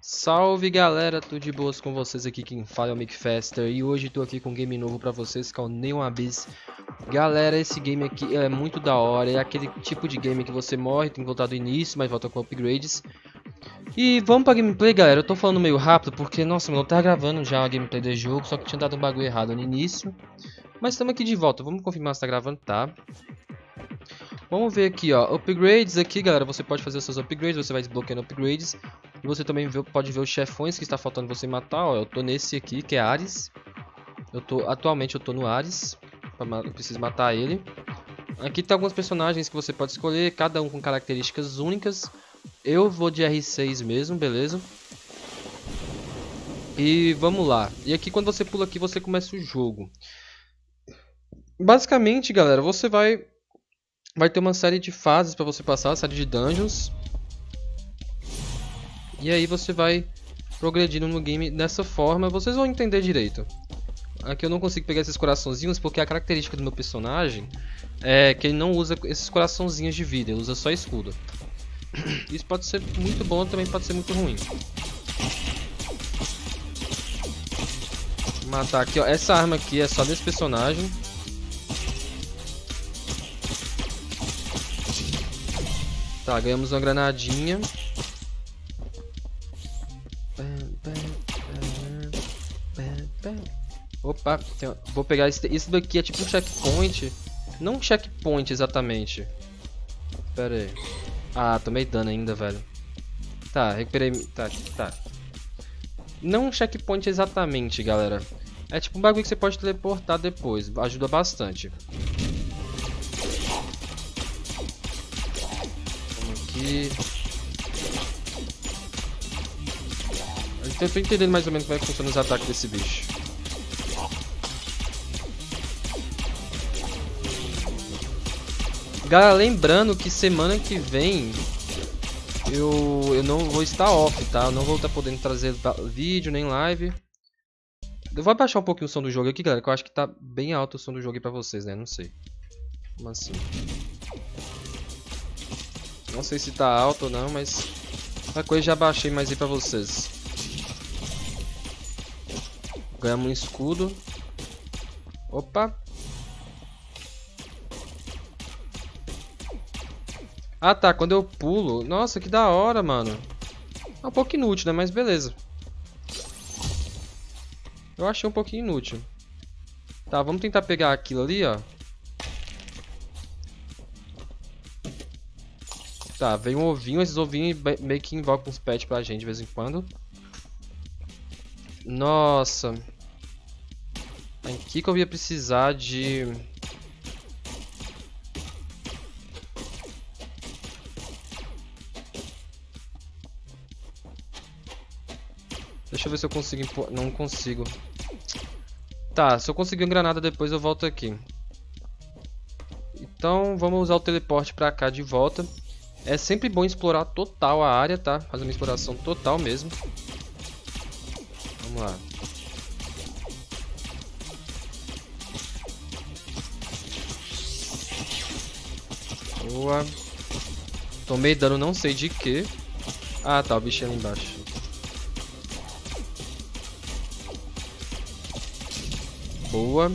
Salve galera, tudo de boas com vocês aqui, quem fala é o Mickfaster e hoje tô aqui com um game novo pra vocês que é o Neon Abyss. Galera, esse game aqui é muito da hora, é aquele tipo de game que você morre, tem que voltar do início, mas volta com upgrades. E vamos pra gameplay galera, eu tô falando meio rápido porque, nossa, eu tava gravando já a gameplay do jogo, só que tinha dado um bagulho errado no início. Mas estamos aqui de volta, vamos confirmar se tá gravando, tá? Vamos ver aqui, ó, upgrades aqui, galera, você pode fazer seus upgrades, você vai desbloqueando upgrades E você também pode ver os chefões que está faltando você matar, ó, eu tô nesse aqui, que é Ares. Eu tô, Atualmente eu tô no Ares, eu preciso matar ele. Aqui tem alguns personagens que você pode escolher, cada um com características únicas. Eu vou de R6 mesmo, beleza? E vamos lá, e aqui quando você pula aqui você começa o jogo. Basicamente, galera, você vai vai ter uma série de fases para você passar, série de dungeons. E aí você vai progredindo no game dessa forma, vocês vão entender direito. Aqui eu não consigo pegar esses coraçãozinhos porque a característica do meu personagem é que ele não usa esses coraçãozinhos de vida, ele usa só escudo. Isso pode ser muito bom, também pode ser muito ruim. Matar aqui, ó. Essa arma aqui é só desse personagem. Tá, ganhamos uma granadinha. Opa, tem... vou pegar esse... Isso daqui é tipo um checkpoint. Não um checkpoint exatamente. Pera aí. Ah, tomei dano ainda, velho. Tá, recuperei... Tá, tá. Não um checkpoint exatamente, galera. É tipo um bagulho que você pode teleportar depois. Ajuda bastante. aqui. Eu tô entendendo mais ou menos como é que funciona os ataques desse bicho. Galera, lembrando que semana que vem eu, eu não vou estar off, tá? Eu não vou estar podendo trazer vídeo nem live. Eu vou abaixar um pouquinho o som do jogo aqui, galera, que eu acho que tá bem alto o som do jogo aí pra vocês, né? Não sei. Como assim? Não sei se tá alto ou não, mas... A coisa já baixei mais aí pra vocês. Ganhamos um escudo. Opa. Ah tá, quando eu pulo... Nossa, que da hora, mano. É um pouco inútil, né? Mas beleza. Eu achei um pouquinho inútil. Tá, vamos tentar pegar aquilo ali, ó. Tá, vem um ovinho, esses ovinhos meio que invocam uns pets pra gente de vez em quando. Nossa. Aqui que eu ia precisar de... Deixa eu ver se eu consigo impor... Não consigo. Tá, se eu conseguir uma granada depois eu volto aqui. Então vamos usar o teleporte pra cá de volta. É sempre bom explorar total a área, tá? Fazer uma exploração total mesmo. Vamos lá. Boa. Tomei dano não sei de que. Ah, tá. O bicho ali embaixo. Boa.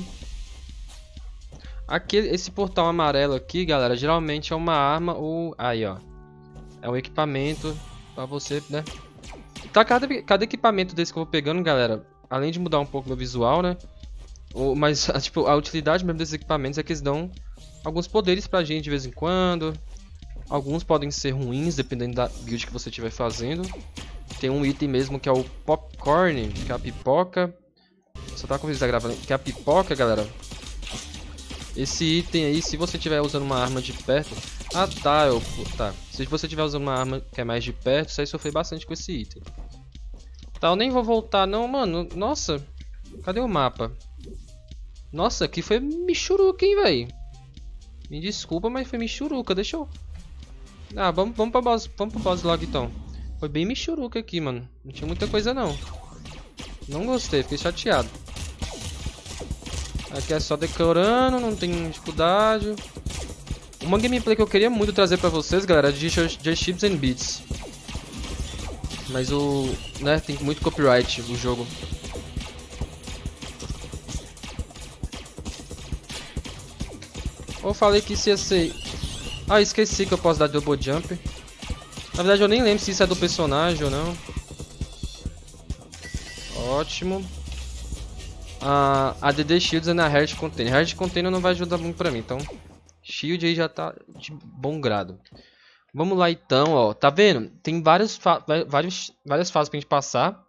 Aquele, esse portal amarelo aqui, galera, geralmente é uma arma ou... Aí, ó. É um equipamento pra você, né? Tá, cada, cada equipamento desse que eu vou pegando, galera, além de mudar um pouco meu visual, né? Ou, mas, tipo, a utilidade mesmo desses equipamentos é que eles dão alguns poderes pra gente de vez em quando. Alguns podem ser ruins, dependendo da build que você estiver fazendo. Tem um item mesmo que é o Popcorn, que é a pipoca. Só tá com isso gravando. Que é a pipoca, galera. Esse item aí, se você estiver usando uma arma de perto... Ah, tá, eu... tá. Se você estiver usando uma arma que é mais de perto, você vai sofrer bastante com esse item. Tá, eu nem vou voltar não, mano. Nossa, cadê o mapa? Nossa, aqui foi michuruca, hein, velho. Me desculpa, mas foi michuruca. Deixa eu... Ah, vamos, vamos, pra boss, vamos pro boss log, então. Foi bem michuruca aqui, mano. Não tinha muita coisa, não. Não gostei, fiquei chateado. Aqui é só decorando, não tem dificuldade. Uma gameplay que eu queria muito trazer pra vocês, galera, é de, de Chips and Beats. Mas o... né, tem muito copyright o jogo. Ou falei que isso ia ser... Ah, esqueci que eu posso dar double jump. Na verdade eu nem lembro se isso é do personagem ou não. Ótimo. Ah, a DD Shields é na Heart Container. Heart Container não vai ajudar muito pra mim, então... Shield aí já tá de bom grado. Vamos lá então, ó. Tá vendo? Tem várias, várias, várias fases pra gente passar.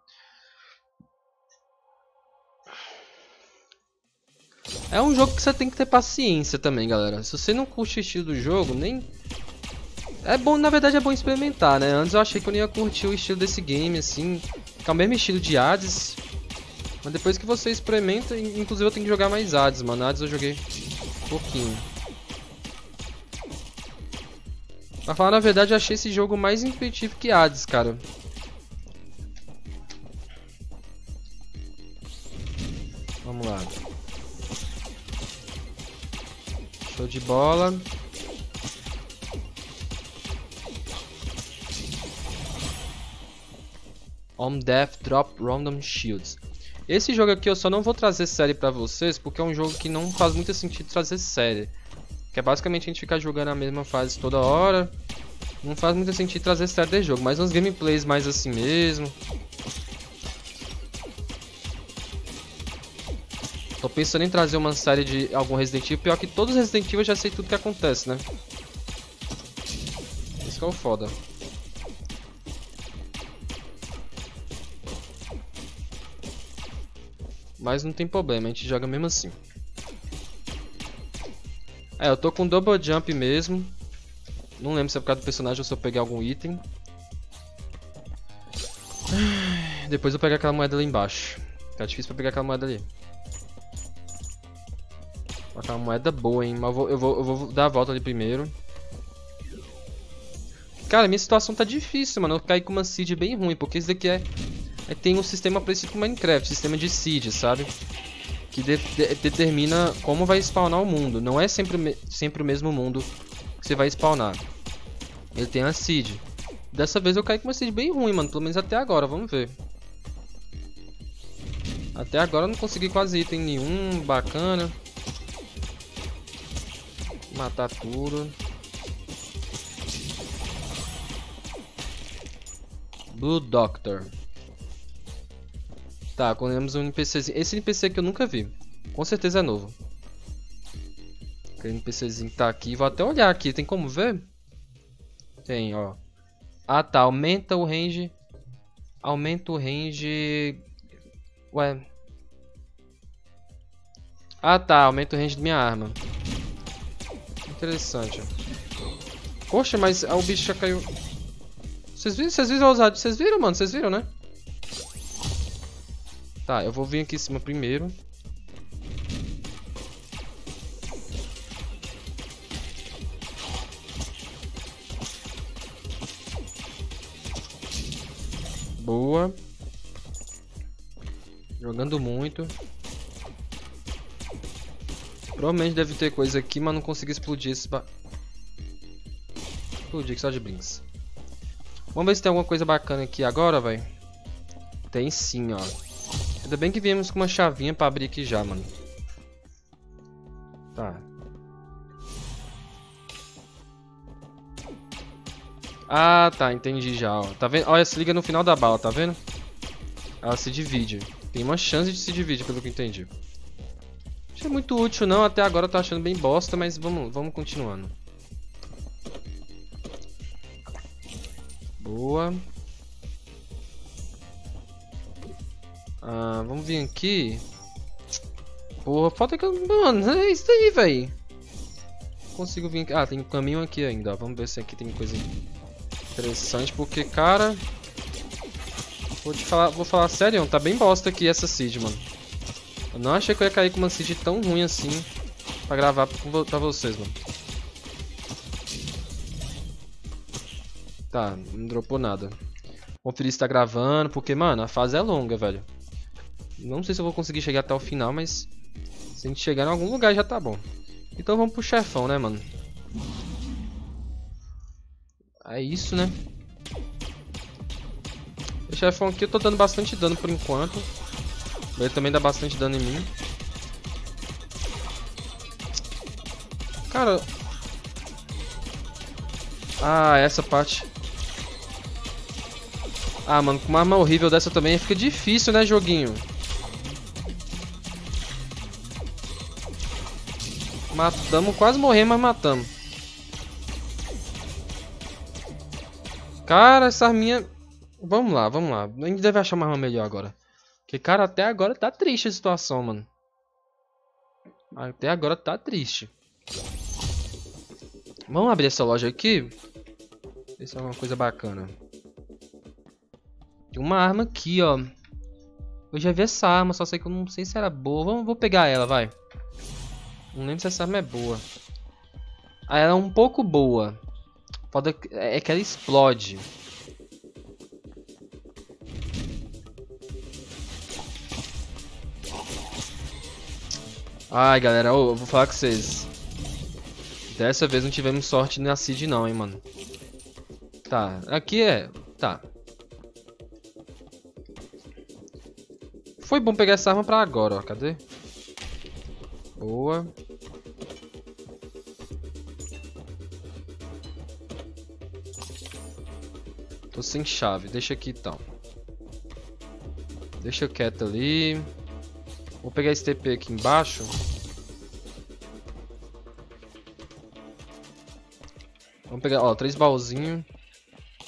É um jogo que você tem que ter paciência também, galera. Se você não curte o estilo do jogo, nem... É bom, na verdade é bom experimentar, né? Antes eu achei que eu não ia curtir o estilo desse game, assim. Que é o mesmo estilo de Hades. Mas depois que você experimenta, inclusive eu tenho que jogar mais Hades, mano. Hades eu joguei um pouquinho. Pra falar a verdade, eu achei esse jogo mais intuitivo que Hades, cara. Vamos lá. Show de bola. On Death Drop Random Shields. Esse jogo aqui eu só não vou trazer série pra vocês, porque é um jogo que não faz muito sentido trazer série. Que é basicamente a gente ficar jogando a mesma fase toda hora. Não faz muito sentido trazer série de jogo, mas uns gameplays mais assim mesmo. Tô pensando em trazer uma série de algum Resident Evil. Pior que todos os Resident Evil eu já sei tudo que acontece, né? Isso que é o foda. Mas não tem problema, a gente joga mesmo assim. É, eu tô com double jump mesmo. Não lembro se é por causa do personagem ou se eu peguei algum item. Depois eu pegar aquela moeda ali embaixo. Tá difícil pra pegar aquela moeda ali. Aquela moeda boa, hein. Mas eu vou, eu, vou, eu vou dar a volta ali primeiro. Cara, minha situação tá difícil, mano. Eu caí com uma seed bem ruim, porque isso daqui é... é tem um sistema parecido com Minecraft, sistema de seed, sabe? que de de determina como vai spawnar o mundo. Não é sempre, sempre o mesmo mundo que você vai spawnar. Ele tem a seed. Dessa vez eu caí com uma seed bem ruim, mano. Pelo menos até agora, vamos ver. Até agora eu não consegui quase item nenhum bacana. Matar tudo. Blue Doctor. Tá, colhemos um NPCzinho. Esse NPC que eu nunca vi. Com certeza é novo. Aquele NPCzinho tá aqui. Vou até olhar aqui. Tem como ver? Tem, ó. Ah, tá. Aumenta o range. Aumenta o range... Ué. Ah, tá. Aumenta o range da minha arma. Interessante. Poxa, mas o bicho já caiu... Vocês viram? Vocês viram, Vocês viram, mano? Vocês viram, né? Tá, eu vou vir aqui em cima primeiro. Boa. Jogando muito. Provavelmente deve ter coisa aqui, mas não consegui explodir esse ba... Explodir só de brinks. Vamos ver se tem alguma coisa bacana aqui agora, velho. Tem sim, ó. Ainda bem que viemos com uma chavinha pra abrir aqui já, mano. Tá. Ah, tá, entendi já, ó. Tá vendo? Olha, se liga no final da bala, tá vendo? Ela se divide. Tem uma chance de se dividir, pelo que eu entendi. Achei muito útil não, até agora eu tô achando bem bosta, mas vamos, vamos continuando. Boa. Ah, vamos vir aqui. Porra, falta que. Mano, é isso aí, velho. Consigo vir aqui. Ah, tem um caminho aqui ainda. Vamos ver se aqui tem coisa interessante. Porque, cara... Vou te falar, vou falar sério, tá bem bosta aqui essa seed, mano. Eu não achei que eu ia cair com uma seed tão ruim assim pra gravar pra vocês, mano. Tá, não dropou nada. Conferir se tá gravando, porque, mano, a fase é longa, velho. Não sei se eu vou conseguir chegar até o final, mas se a gente chegar em algum lugar já tá bom. Então vamos pro chefão, né, mano? É isso, né? O chefão aqui eu tô dando bastante dano por enquanto. Ele também dá bastante dano em mim. Cara... Ah, essa parte... Ah, mano, com uma arma horrível dessa também fica difícil, né, joguinho? Matamos, quase morremos, mas matamos. Cara, essa arminha... Vamos lá, vamos lá. A gente deve achar uma arma melhor agora. Porque, cara, até agora tá triste a situação, mano. Até agora tá triste. Vamos abrir essa loja aqui. Ver se é uma coisa bacana. Tem uma arma aqui, ó. Eu já vi essa arma, só sei que eu não sei se era boa. Vamos, vou pegar ela, vai. Não lembro se essa arma é boa. Ah, ela é um pouco boa. Pode... É que ela explode. Ai, galera, eu vou falar com vocês. Dessa vez não tivemos sorte na Seed não, hein, mano. Tá, aqui é... Tá. Foi bom pegar essa arma pra agora, ó. Cadê? Boa. Tô sem chave. Deixa aqui então. Deixa quieto ali. Vou pegar esse TP aqui embaixo. Vamos pegar, ó, três baúzinhos.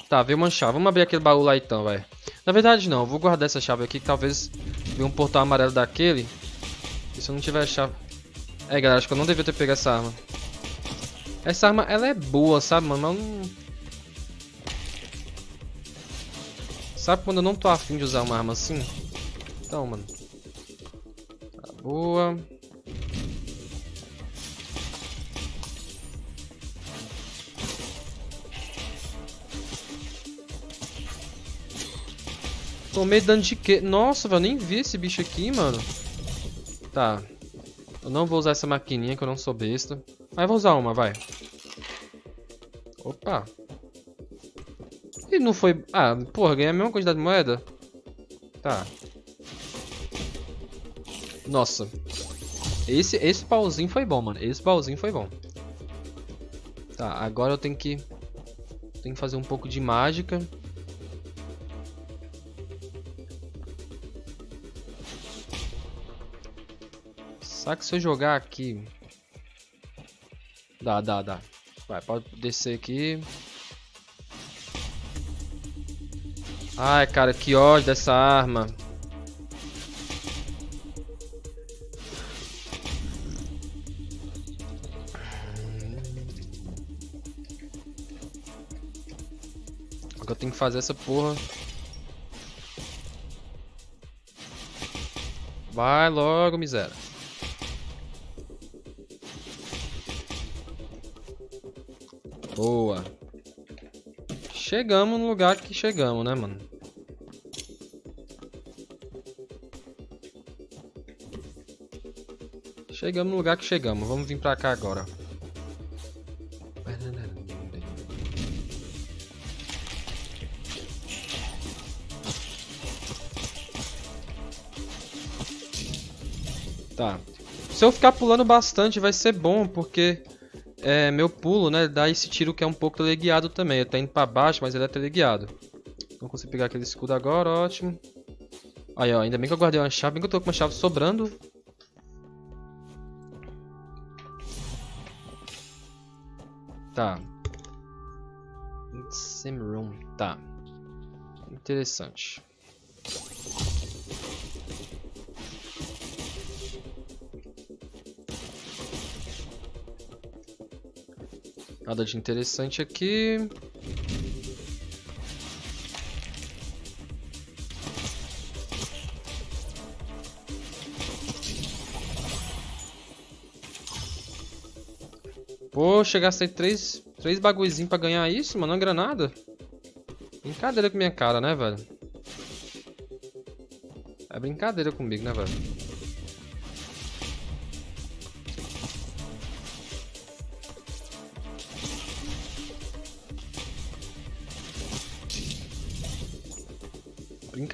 Tá, veio uma chave. Vamos abrir aquele baú lá então, vai. Na verdade não, vou guardar essa chave aqui que talvez venha um portal amarelo daquele. E se eu não tiver chave... É, galera, acho que eu não devia ter pegado essa arma. Essa arma, ela é boa, sabe, mano? Mas não... Sabe quando eu não tô afim de usar uma arma assim? Então, mano. Boa. Tomei dano de quê? Nossa, velho, nem vi esse bicho aqui, mano. Tá. Eu não vou usar essa maquininha, que eu não sou besta. Mas vou usar uma, vai. Opa. E não foi... Ah, porra, ganhei a mesma quantidade de moeda? Tá. Nossa. Esse, esse pauzinho foi bom, mano. Esse pauzinho foi bom. Tá, agora eu tenho que... Tenho que fazer um pouco de mágica. Será que se eu jogar aqui... Dá, dá, dá. Vai, pode descer aqui. Ai, cara, que ódio dessa arma. Fazer essa porra. Vai logo, miséria. Boa. Chegamos no lugar que chegamos, né, mano? Chegamos no lugar que chegamos. Vamos vir pra cá agora. Se eu ficar pulando bastante vai ser bom, porque é, meu pulo, né, dá esse tiro que é um pouco teleguiado também. Ele tá indo pra baixo, mas ele é teleguiado. Não consigo pegar aquele escudo agora, ótimo. Aí, ó, ainda bem que eu guardei uma chave, bem que eu tô com uma chave sobrando. Tá. Sim room, tá. Interessante. Nada de interessante aqui. Poxa, gastei três, três bagulhozinhos pra ganhar isso, mano. Uma granada. Brincadeira com minha cara, né, velho? É brincadeira comigo, né, velho?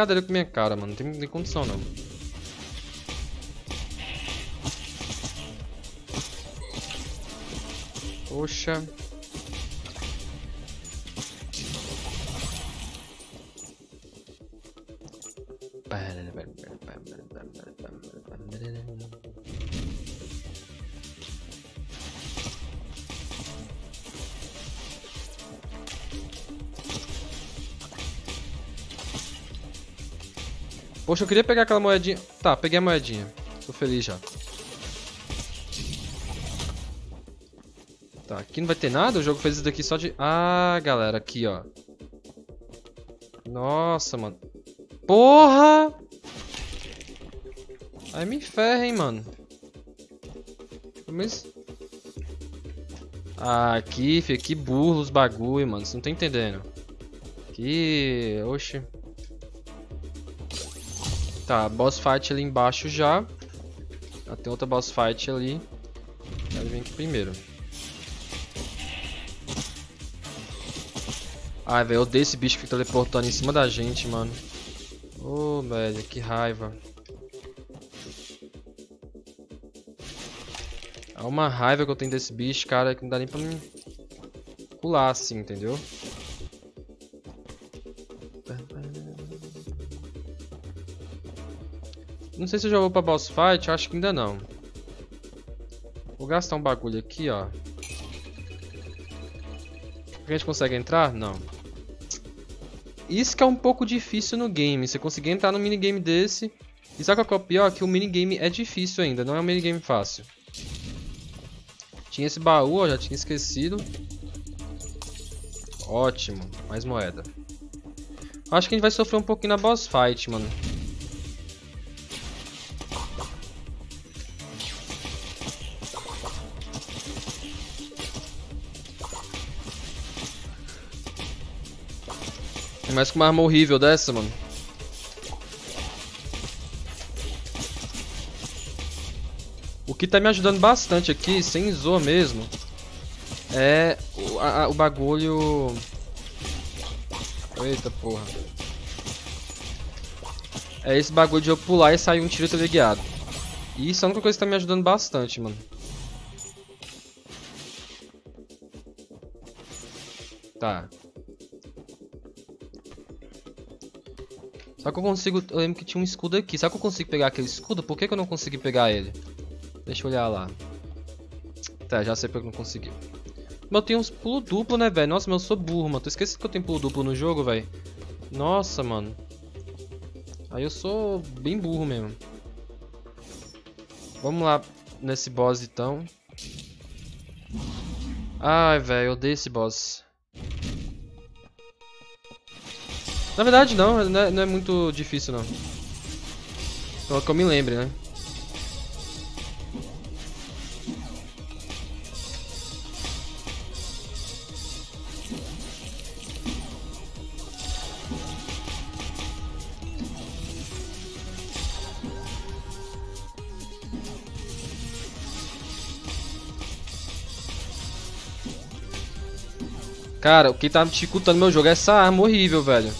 Brincadeira com minha cara, mano. Não tem, nem condição, não. Poxa. Poxa, eu queria pegar aquela moedinha. Tá, peguei a moedinha. Tô feliz já. Tá, aqui não vai ter nada? O jogo fez isso daqui só de... Ah, galera, aqui, ó. Nossa, mano. Porra! Aí me ferra, hein, mano. Mas... Ah, aqui, filho, que burro os bagulho, mano. Você não tá entendendo. Que... Oxi. Tá, boss fight ali embaixo já. Ah, tem outra boss fight ali. Quero vir aqui primeiro. Ai, velho, eu odeio esse bicho que fica teleportando em cima da gente, mano. Ô, oh, velho, que raiva. É uma raiva que eu tenho desse bicho, cara, que não dá nem pra me pular assim, entendeu? Não sei se eu já vou pra boss fight, acho que ainda não. Vou gastar um bagulho aqui, ó. A gente consegue entrar? Não. Isso que é um pouco difícil no game. Você conseguir entrar no minigame desse. E sabe qual é o pior? Que o minigame é difícil ainda, não é um minigame fácil. Tinha esse baú, ó, já tinha esquecido. Ótimo, mais moeda. Acho que a gente vai sofrer um pouquinho na boss fight, mano. Mais com uma arma horrível dessa, mano. O que tá me ajudando bastante aqui, sem zoa mesmo, é o, a, o bagulho... Eita porra. É esse bagulho de eu pular e sair um tiro teleguiado. E isso é a única coisa que tá me ajudando bastante, mano. Tá. Só que eu consigo... Eu lembro que tinha um escudo aqui. Será que eu consigo pegar aquele escudo? Por que, que eu não consegui pegar ele? Deixa eu olhar lá. Tá, já sei porque eu não consegui. Mas eu tenho uns pulo duplo, né, velho? Nossa, mas eu sou burro, mano. Tu esqueci que eu tenho pulo duplo no jogo, velho? Nossa, mano. Aí eu sou bem burro mesmo. Vamos lá nesse boss, então. Ai, velho, eu odeio esse boss. Na verdade não, não é, não é muito difícil não. Pelo que eu me lembre, né? Cara, o que tá dificultando meu jogo é essa arma horrível, velho.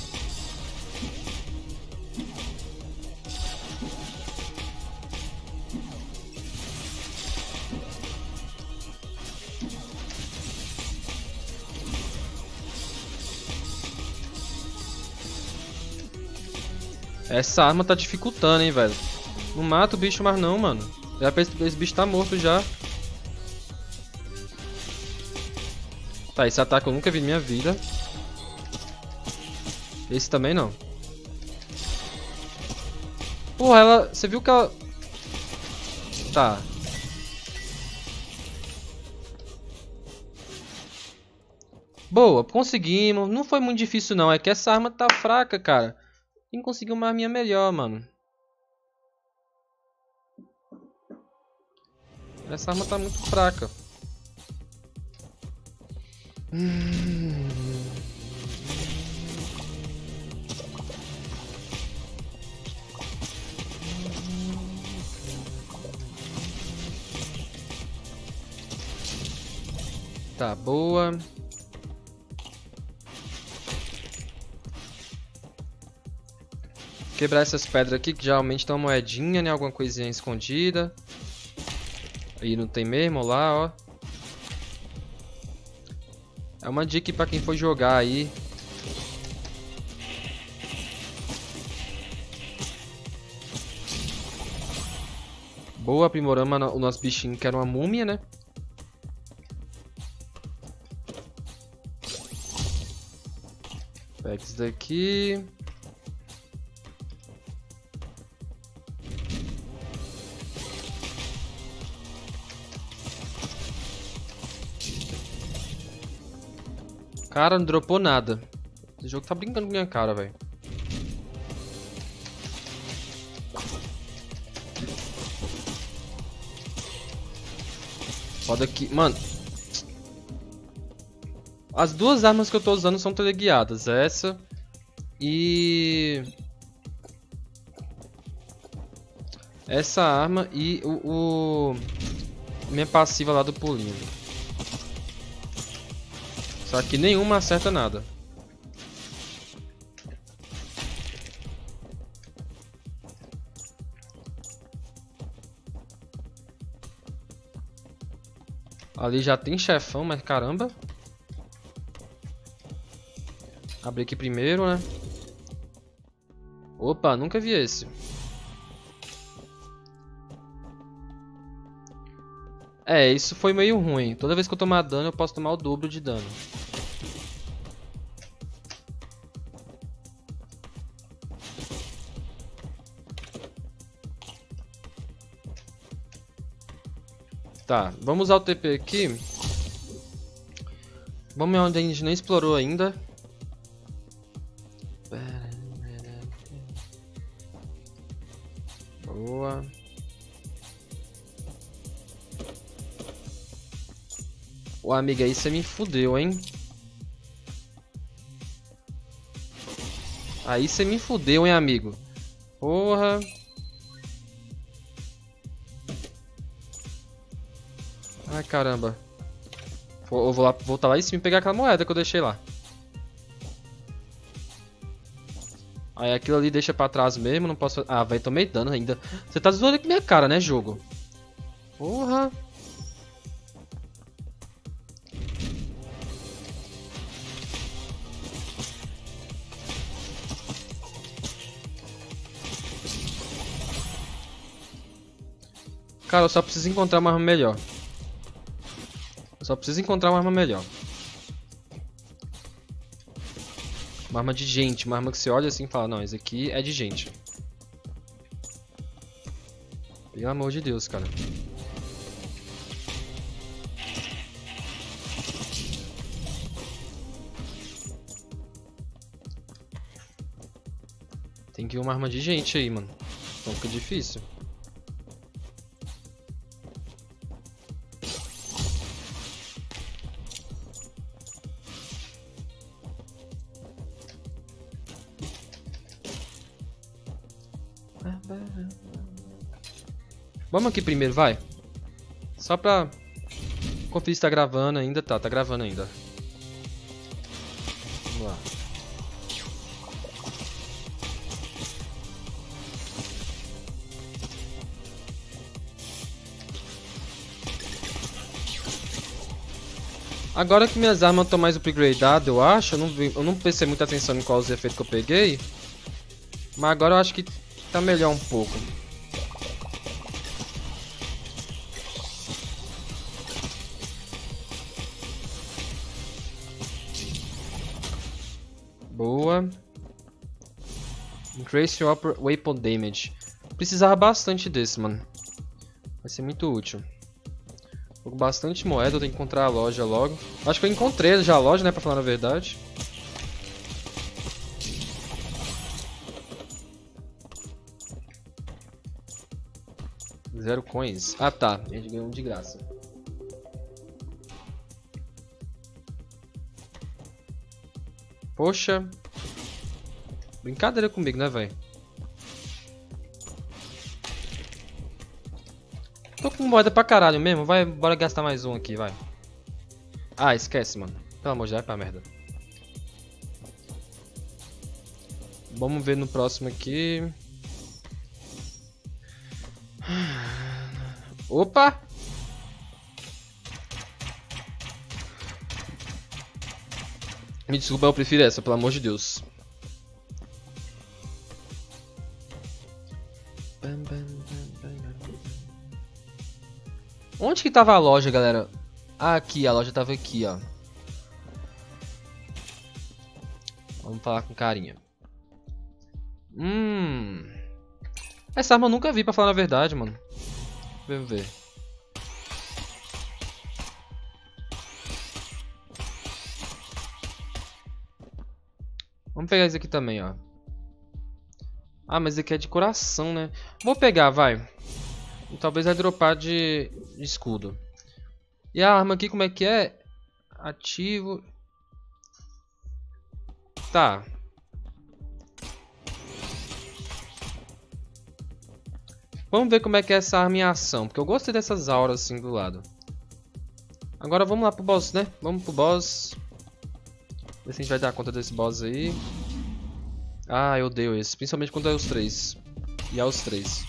Essa arma tá dificultando, hein, velho. Não mata o bicho mais não, mano. Já esse, esse bicho tá morto já. Tá, esse ataque eu nunca vi na minha vida. Esse também não. Porra, ela... Você viu que ela... Tá. Boa, conseguimos. Não foi muito difícil não. É que essa arma tá fraca, cara. Tem que conseguir uma arminha melhor, mano. Essa arma tá muito fraca. Tá, boa. Quebrar essas pedras aqui, que geralmente tem uma moedinha, né? Alguma coisinha escondida. Aí não tem mesmo, lá, ó. É uma dica pra quem for jogar aí. Boa, aprimoramos o nosso bichinho que era uma múmia, né? Pega isso daqui. Cara, não dropou nada. Esse jogo tá brincando com minha cara, velho. Foda que... Mano... As duas armas que eu tô usando são teleguiadas. Essa... E... Essa arma e o... o... Minha passiva lá do pulinho. Só que nenhuma acerta nada. Ali já tem chefão, mas caramba. Abrir aqui primeiro, né? Opa, nunca vi esse. É, isso foi meio ruim. Toda vez que eu tomar dano, eu posso tomar o dobro de dano. Tá, vamos usar o TP aqui. Vamos onde a gente nem explorou ainda. Boa. Ô, amiga, aí você me fudeu, hein? Aí você me fudeu, hein, amigo? Porra. Caramba. Eu vou lá, voltar lá em cima e pegar aquela moeda que eu deixei lá. Aí aquilo ali deixa pra trás mesmo, não posso... Ah, vai tomei dano ainda. Você tá zoando com minha cara, né, jogo? Porra. Cara, eu só preciso encontrar uma arma melhor. Só preciso encontrar uma arma melhor. Uma arma de gente, uma arma que você olha assim e fala, não, esse aqui é de gente. Pelo amor de Deus, cara. Tem que ir uma arma de gente aí, mano. Então fica difícil. Vamos aqui primeiro, vai. Só pra conferir se tá gravando ainda. Tá, tá gravando ainda. Vamos lá. Agora que minhas armas estão mais upgradadas, eu acho, eu não, vi, eu não prestei muita atenção em quais os efeitos que eu peguei. Mas agora eu acho que tá melhor um pouco. Increase your weapon damage. Precisava bastante desse, mano. Vai ser muito útil. Tô com bastante moeda, eu tenho que encontrar a loja logo. Acho que eu encontrei já a loja, né, pra falar a verdade. Zero coins. Ah tá, a gente ganhou um de graça. Poxa. Brincadeira comigo, né, velho? Tô com moeda pra caralho mesmo. Vai, bora gastar mais um aqui, vai. Ah, esquece, mano. Pelo amor de Deus, vai pra merda. Vamos ver no próximo aqui. Opa! Me desculpa, eu prefiro essa, pelo amor de Deus. Onde que tava a loja, galera? Aqui, a loja tava aqui, ó. Vamos falar com carinha. Hum. Essa arma eu nunca vi, pra falar a verdade, mano. Vamos ver. Vamos pegar esse aqui também, ó. Ah, mas esse aqui é de coração, né? Vou pegar, vai. Talvez vai dropar de, de escudo. E a arma aqui, como é que é? Ativo. Tá. Vamos ver como é que é essa arma em ação. Porque eu gostei dessas auras assim do lado. Agora vamos lá pro boss, né? Vamos pro boss. Ver se a gente vai dar conta desse boss aí. Ah, eu odeio esse. Principalmente quando é os três. E é os três.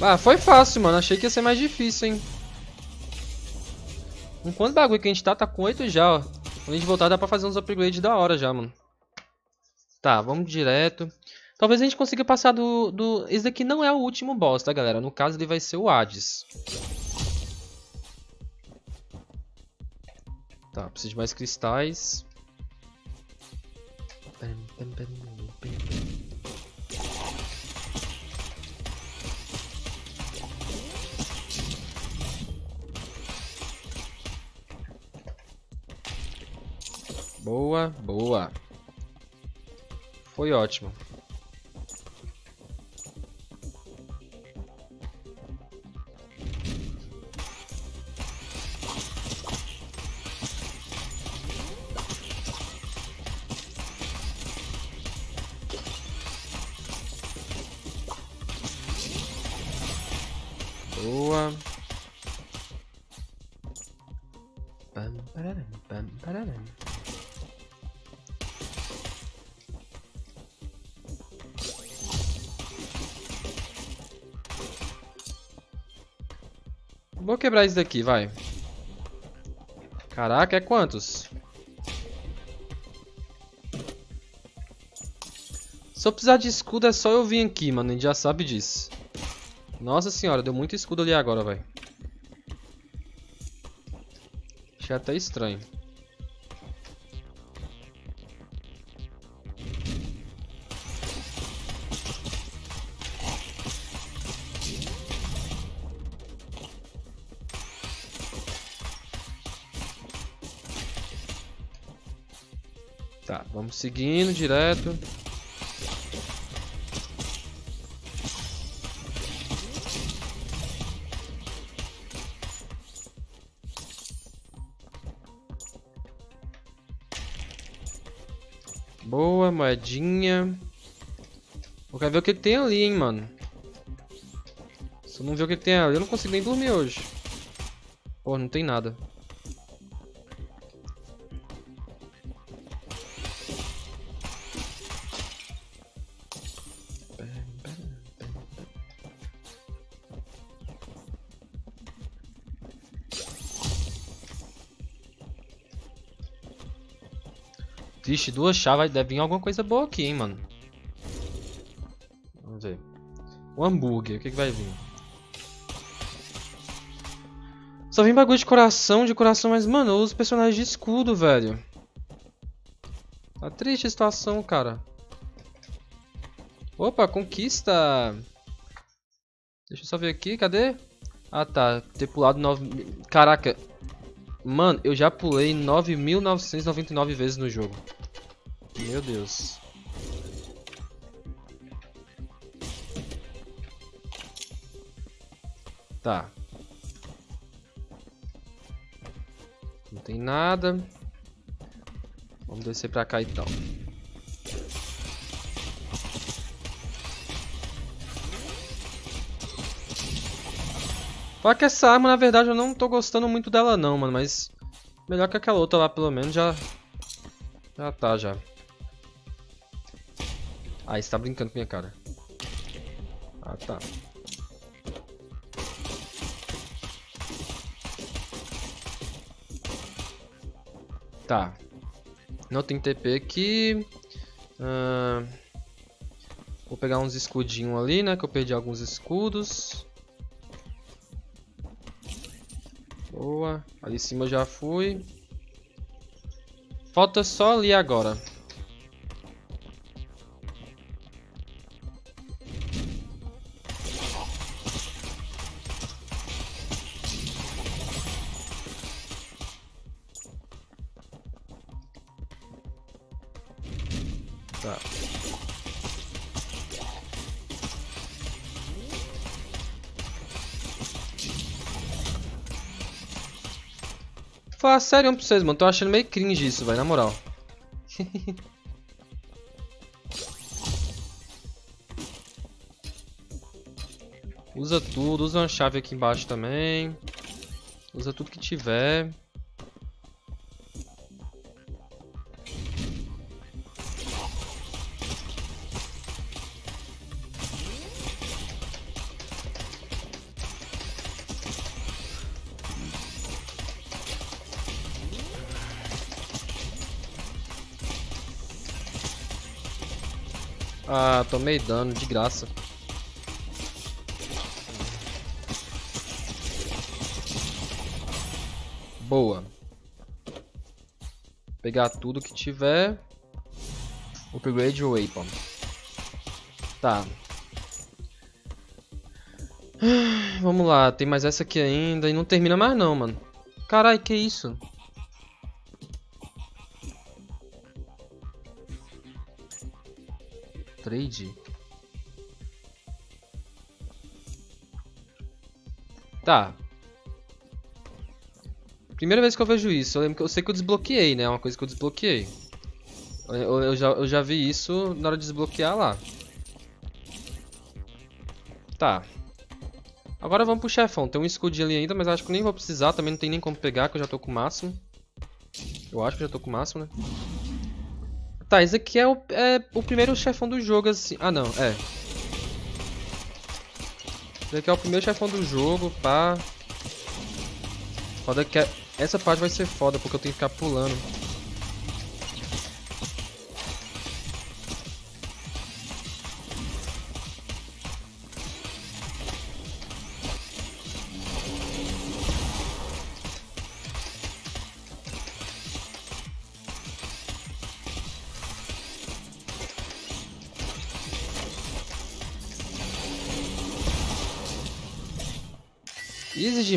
Ah, foi fácil, mano. Achei que ia ser mais difícil, hein. Enquanto bagulho que a gente tá, tá com 8 já, ó. Quando a gente voltar, dá pra fazer uns upgrades da hora já, mano. Tá, vamos direto. Talvez a gente consiga passar do, do... Esse daqui não é o último boss, tá, galera? No caso, ele vai ser o Hades. Tá, preciso de mais cristais. Boa, boa. Foi ótimo. Quebrar isso daqui, vai. Caraca, é quantos? Se eu precisar de escudo é só eu vir aqui, mano. A gente já sabe disso. Nossa senhora, deu muito escudo ali agora, velho. Achei até estranho. Vamos seguindo direto. Boa, moedinha. Eu quero ver o que, tem ali, hein, mano. Se eu não ver o que, que tem ali, eu não consigo nem dormir hoje. Pô, não tem nada. Vixe, duas chaves, deve vir alguma coisa boa aqui, hein, mano. Vamos ver. O hambúrguer, o que, que vai vir? Só vem bagulho de coração, de coração, mas, mano, eu uso personagens de escudo, velho. Tá triste a situação, cara. Opa, conquista. Deixa eu só ver aqui, cadê? Ah, tá. Ter pulado 9... Caraca, Mano, eu já pulei 9.999 vezes no jogo. Meu Deus. Tá. Não tem nada. Vamos descer pra cá então. Fala que essa arma, na verdade, eu não tô gostando muito dela não, mano, mas... Melhor que aquela outra lá, pelo menos, já... Já tá, já. Ah, você tá brincando com minha cara. Ah, tá. Tá. Não tem TP aqui. Uh, vou pegar uns escudinhos ali, né? Que eu perdi alguns escudos. Boa. Ali em cima eu já fui. Falta só ali agora. Falar sério pra vocês, mano. Tô achando meio cringe isso, vai, na moral. usa tudo, usa uma chave aqui embaixo também. Usa tudo que tiver. Tomei dano de graça. Boa. Pegar tudo que tiver. Upgrade o Weapon. Tá. Vamos lá, tem mais essa aqui ainda e não termina mais não, mano. Carai, que isso? Trade? Tá. Primeira vez que eu vejo isso, eu lembro que eu sei que eu desbloqueei, né? É uma coisa que eu desbloqueei. Eu, eu, já, eu já vi isso na hora de desbloquear lá. Tá. Agora vamos pro chefão. Tem um escudinho ali ainda, mas acho que nem vou precisar. Também não tem nem como pegar, que eu já tô com o máximo. Eu acho que já tô com o máximo, né? Tá, esse aqui é o, é o primeiro chefão do jogo, assim. Ah, não, é. Esse aqui é o primeiro chefão do jogo, pá. Foda que é... essa parte vai ser foda, porque eu tenho que ficar pulando.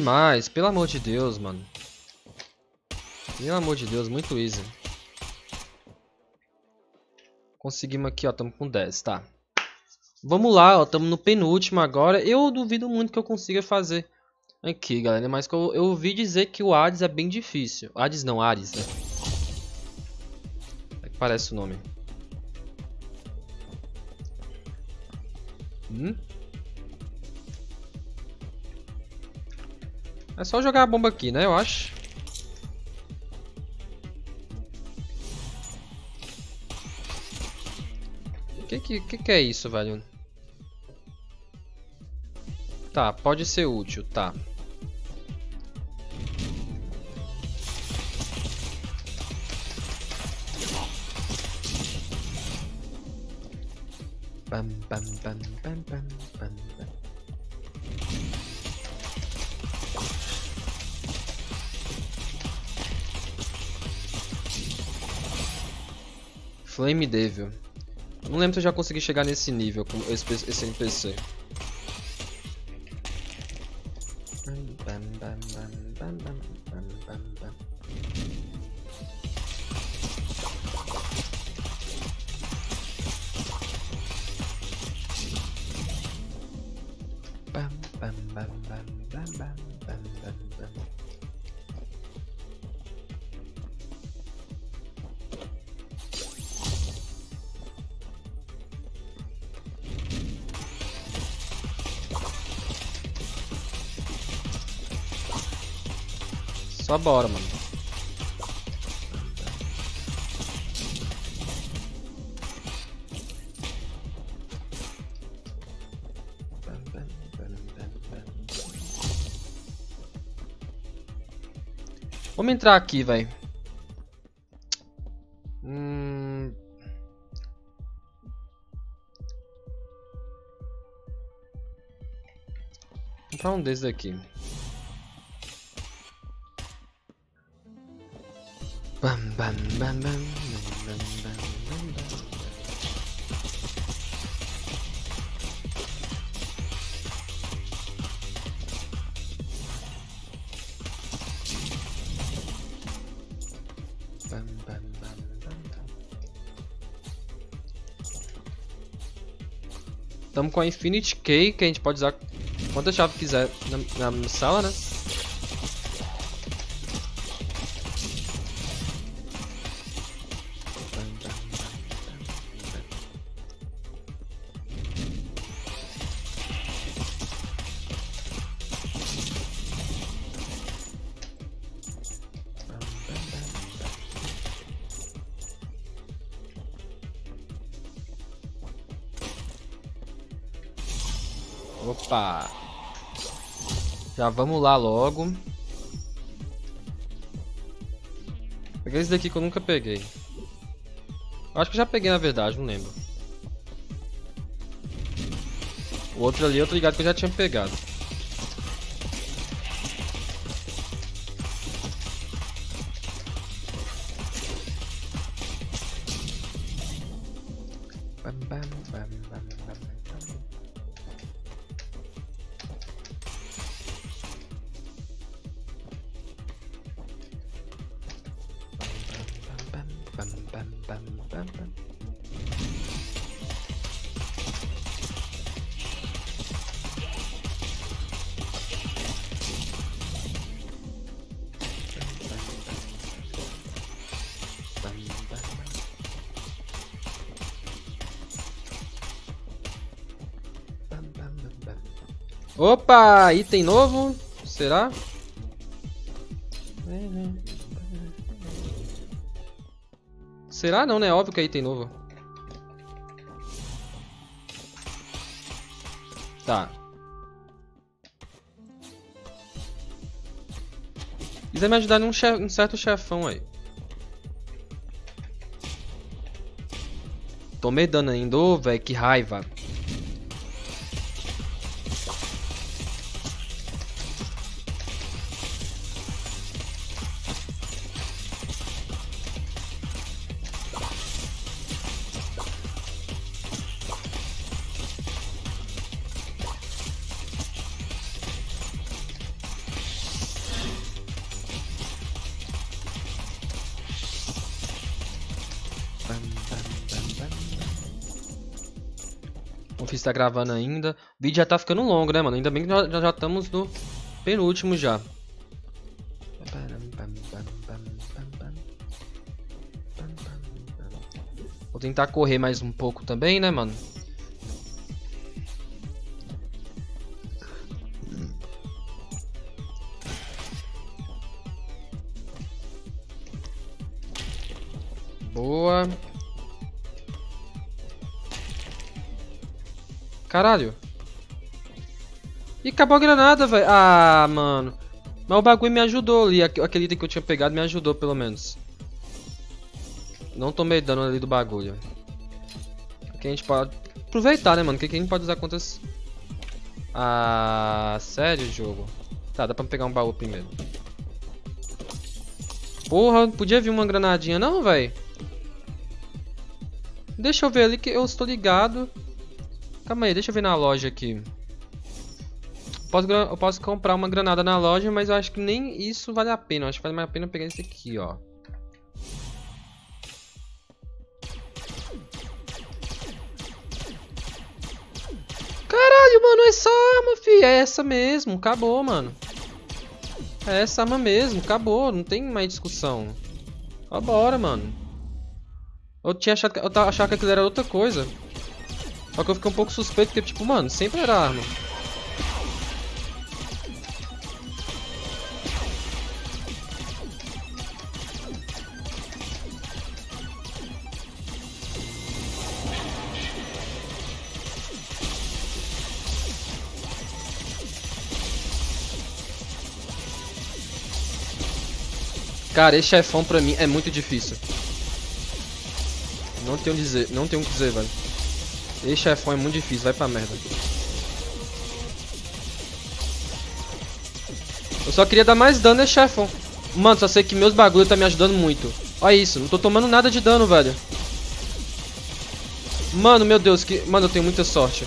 Demais, pelo amor de Deus, mano. Pelo amor de Deus, muito easy. Conseguimos aqui, ó, tamo com 10, tá. Vamos lá, ó, tamo no penúltimo agora. Eu duvido muito que eu consiga fazer aqui, galera. Mas eu, eu ouvi dizer que o Hades é bem difícil. Hades não, Hades, né? É que parece o nome. Hum? É só jogar a bomba aqui, né? Eu acho. Que, que, que, que é isso, velho? Tá, pode ser útil, tá. Bam, bam, bam, bam, bam, bam, bam. Flame Devil. Não lembro se eu já consegui chegar nesse nível com esse, esse NPC. Só bora, mano. Vamos entrar aqui, velho. Hum... Vou comprar um desses aqui. Bam, bam, bam, bam, bam, bam, bam. Tamo com a Infinity Key, que a gente pode usar quantas chaves quiser na, na sala, né? Já vamos lá logo. Peguei esse daqui que eu nunca peguei. Acho que já peguei na verdade, não lembro. O outro ali eu tô ligado que eu já tinha pegado. Opa, item novo? Será? Será não, né? Óbvio que é item novo. Tá. Isso vai me ajudar num che- um certo chefão aí. Tomei dano ainda, ô velho, que raiva. Bam. Confio se tá gravando ainda. O vídeo já tá ficando longo, né, mano? Ainda bem que nós já, já estamos no penúltimo já. Vou tentar correr mais um pouco também, né, mano? Caralho. Ih, acabou a granada, velho. Ah, mano. Mas o bagulho me ajudou ali. aque- Aquele item que eu tinha pegado me ajudou, pelo menos. Não tomei dano ali do bagulho. Aqui a gente pode aproveitar, né, mano? Que aqui a gente pode usar contas... Ah, sério, jogo? Tá, dá pra pegar um baú primeiro. Porra, podia vir uma granadinha não, velho? Deixa eu ver ali que eu estou ligado. Calma aí, deixa eu ver na loja aqui. Posso, eu posso comprar uma granada na loja, mas eu acho que nem isso vale a pena. Eu acho que vale mais a pena pegar esse aqui, ó. Caralho, mano, essa arma, fi. É essa mesmo. Acabou, mano. É essa arma mesmo. Acabou. Não tem mais discussão. Vambora, mano. Eu tinha achado que, eu achava que aquilo era outra coisa. Só que eu fiquei um pouco suspeito, porque, tipo, mano, sempre era arma. Cara, esse chefão pra mim é muito difícil. Não tenho dizer, não tenho o que dizer, velho. Esse chefão é muito difícil, vai pra merda. Eu só queria dar mais dano nesse chefão. Mano, só sei que meus bagulho tá me ajudando muito. Olha isso, não tô tomando nada de dano, velho. Mano, meu Deus, que... Mano, eu tenho muita sorte.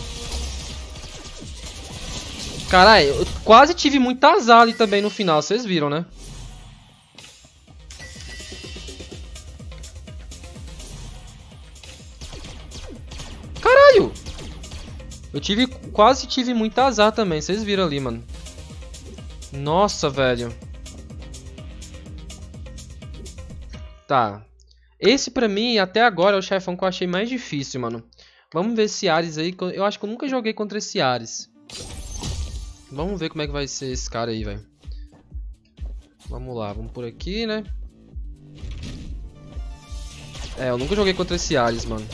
Caralho, eu quase tive muita azar ali também no final, vocês viram, né? Eu tive, quase tive muito azar também, vocês viram ali, mano. Nossa, velho. Tá. Esse pra mim, até agora, é o chefão que eu achei mais difícil, mano. Vamos ver esse Ares aí. Eu acho que eu nunca joguei contra esse Ares. Vamos ver como é que vai ser esse cara aí, velho. Vamos lá, vamos por aqui, né? É, eu nunca joguei contra esse Ares, mano.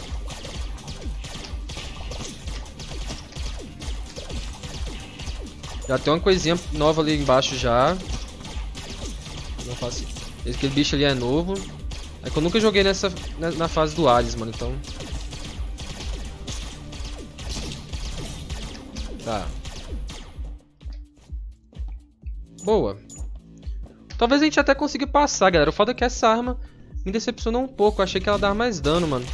Já tem uma coisinha nova ali embaixo já. Não faço... Aquele bicho ali é novo. É que eu nunca joguei nessa na fase do Ares, mano, então... Tá. Boa. Talvez a gente até consiga passar, galera. O foda é que essa arma me decepcionou um pouco. Eu achei que ela dava mais dano, mano.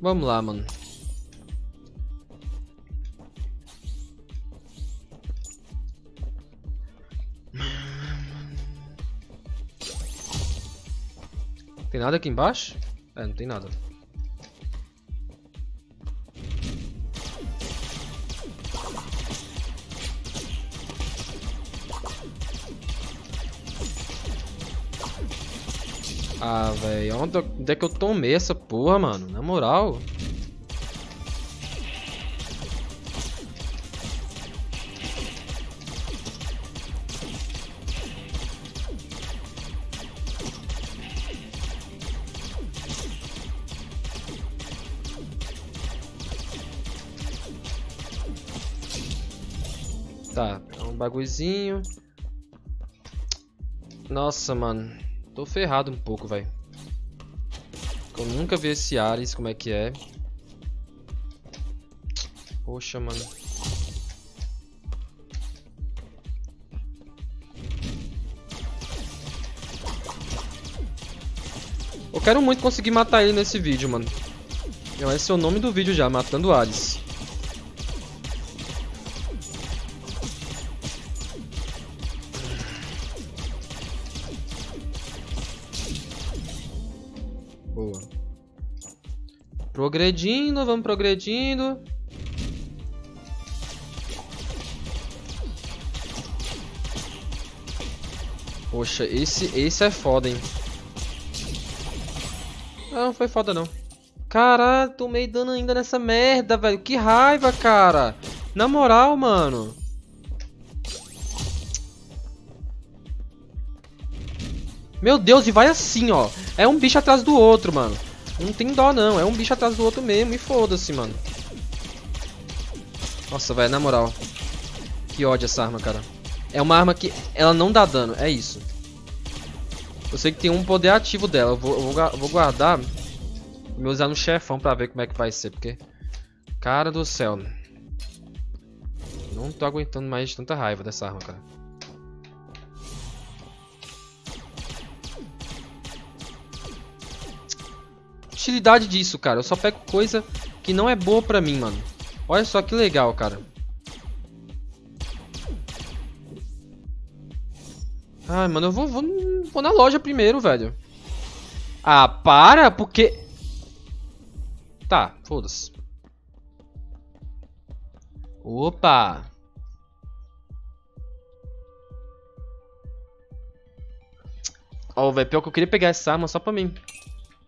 Vamos lá, mano. Tem nada aqui embaixo? É, não tem nada. Ah, velho. Onde, onde é que eu tomei essa porra, mano? Na moral. Tá, é um bagulhozinho. Nossa, mano. Tô ferrado um pouco, velho. Eu nunca vi esse Ares, como é que é. Poxa, mano. Eu quero muito conseguir matar ele nesse vídeo, mano. Esse é o nome do vídeo já, Matando Ares. Progredindo, vamos progredindo. Poxa, esse, esse é foda, hein. Não, não foi foda não. Caralho, tomei dano ainda nessa merda, velho. Que raiva, cara. Na moral, mano. Meu Deus, e vai assim, ó. É um bicho atrás do outro, mano. Não tem dó não, é um bicho atrás do outro mesmo e foda-se, mano. Nossa, velho, na moral. Que ódio essa arma, cara. É uma arma que ela não dá dano, é isso. Eu sei que tem um poder ativo dela, eu vou, eu vou, vou guardar e me usar no chefão pra ver como é que vai ser, porque... Cara do céu. Não tô aguentando mais tanta raiva dessa arma, cara. Utilidade disso, cara. Eu só pego coisa que não é boa pra mim, mano. Olha só que legal, cara. Ai, mano, eu vou, vou, vou na loja primeiro, velho. Ah, para, porque... Tá, foda-se. Opa! Ó, oh, velho, pior que eu queria pegar essa arma só pra mim.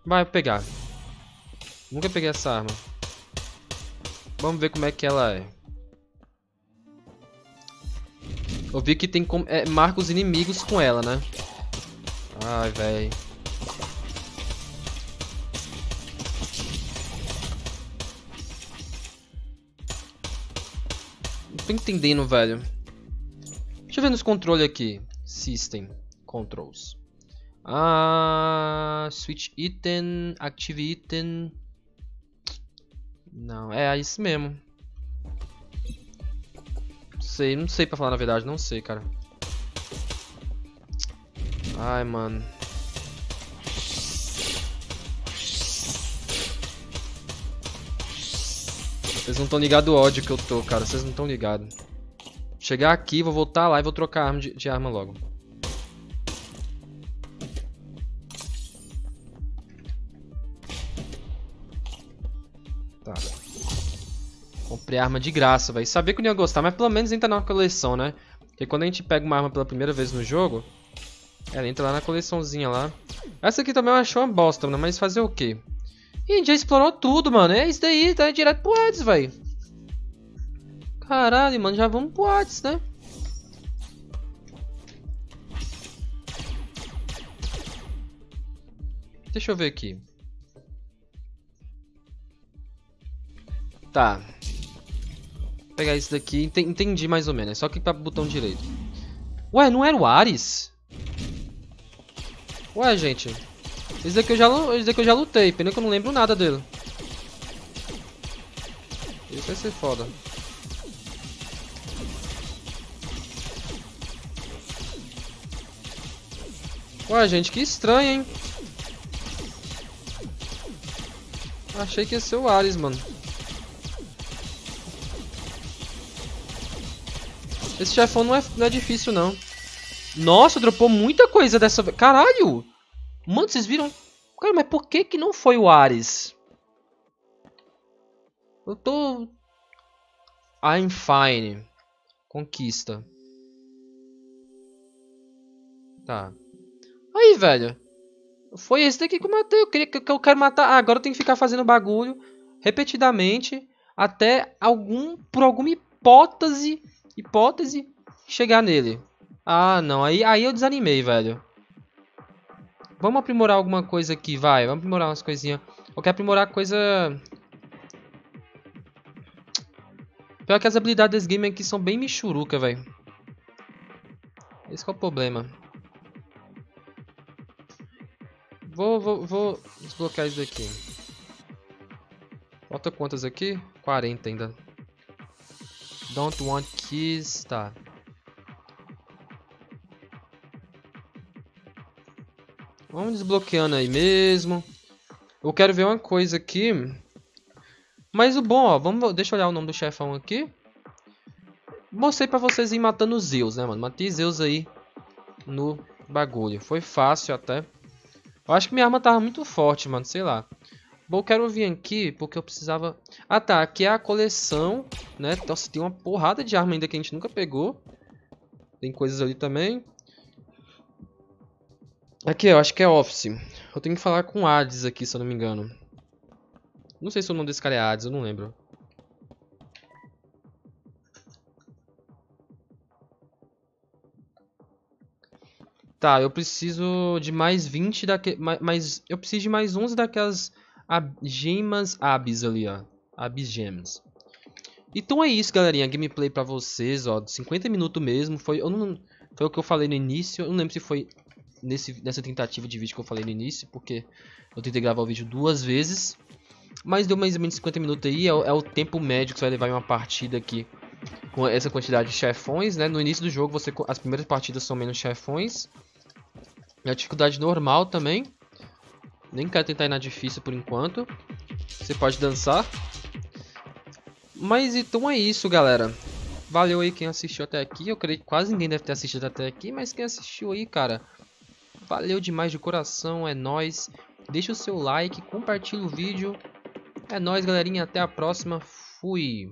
Vai pegar. Nunca peguei essa arma. Vamos ver como é que ela é. Eu vi que tem como... É, marca os inimigos com ela, né? Ai, velho. Não tô entendendo, velho. Deixa eu ver nos controles aqui. System. Controls. Ah, switch item, active item. Não, é isso mesmo. Sei, não sei pra falar na verdade, não sei, cara. Ai, mano. Vocês não estão ligados o ódio que eu tô, cara. Vocês não estão ligados. Chegar aqui, vou voltar lá e vou trocar de, de arma logo. Comprei arma de graça, velho. Sabia que eu não ia gostar, mas pelo menos entra na coleção, né? Porque quando a gente pega uma arma pela primeira vez no jogo, ela entra lá na coleçãozinha lá. Essa aqui também eu achei uma bosta, mano, mas fazer o quê? E a gente já explorou tudo, mano. É isso daí, tá direto pro Hades, velho. Caralho, mano, já vamos pro Hades, né? Deixa eu ver aqui. Tá pegar isso daqui. Entendi mais ou menos. É só clicar pro botão direito. Ué, não era o Ares? Ué, gente. Esse daqui eu já, esse daqui eu já lutei. Pena que eu não lembro nada dele. Isso vai ser foda. Ué, gente, que estranho, hein? Achei que ia ser o Ares, mano. Esse chefão não é, não é difícil, não. Nossa, dropou muita coisa dessa vez. Caralho! Mano, vocês viram? Cara, mas por que que não foi o Ares? Eu tô... I'm fine. Conquista. Tá. Aí, velho. Foi esse daqui que eu matei. Eu, queria, que eu quero matar. Ah, agora eu tenho que ficar fazendo bagulho repetidamente até algum por alguma hipótese hipótese, chegar nele. Ah, não. Aí, aí eu desanimei, velho. Vamos aprimorar alguma coisa aqui, vai. Vamos aprimorar umas coisinhas. Eu quero aprimorar coisa... Pior que as habilidades desse game aqui são bem michuruca, velho. Esse é o problema. Vou, vou, vou desbloquear isso daqui. Falta quantas aqui? 40 ainda. Don't want keys. Tá. Vamos desbloqueando aí mesmo. Eu quero ver uma coisa aqui. Mas o bom, ó, vamos, deixa eu olhar o nome do chefão aqui. Mostrei pra vocês ir matando os Zeus, né, mano? Matei Zeus aí no bagulho. Foi fácil até. Eu acho que minha arma tava muito forte, mano, sei lá. Bom, quero vir aqui porque eu precisava... Ah, tá. Aqui é a coleção, né? Nossa, tem uma porrada de arma ainda que a gente nunca pegou. Tem coisas ali também. Aqui, eu acho que é Office. Eu tenho que falar com Hades aqui, se eu não me engano. Não sei se o nome desse cara é Hades, eu não lembro. Tá, eu preciso de mais 20 daqueles... Mas eu preciso de mais 11 daquelas gemas abis ali, ó. Abis gems. Então é isso, galerinha. Gameplay pra vocês, ó. 50 minutos mesmo. Foi, eu não, foi o que eu falei no início. Eu não lembro se foi nesse, nessa tentativa de vídeo que eu falei no início. Porque eu tentei gravar o vídeo duas vezes. Mas deu mais ou menos 50 minutos aí. É, é o tempo médio que você vai levar em uma partida aqui. Com essa quantidade de chefões, né? No início do jogo, você, as primeiras partidas são menos chefões. E a dificuldade normal também. Nem quero tentar ir na difícil por enquanto. Você pode dançar. Mas então é isso, galera. Valeu aí quem assistiu até aqui. Eu creio que quase ninguém deve ter assistido até aqui, mas quem assistiu aí, cara, valeu demais de coração, é nóis. Deixa o seu like, compartilha o vídeo. É nóis, galerinha. Até a próxima. Fui.